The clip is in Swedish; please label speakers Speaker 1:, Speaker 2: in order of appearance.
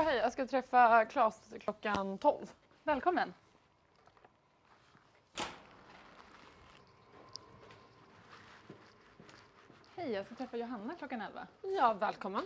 Speaker 1: Ja, hej. Jag ska träffa Claes klockan 12.
Speaker 2: Välkommen. Hej, jag ska träffa Johanna klockan 11.
Speaker 1: Ja, välkommen.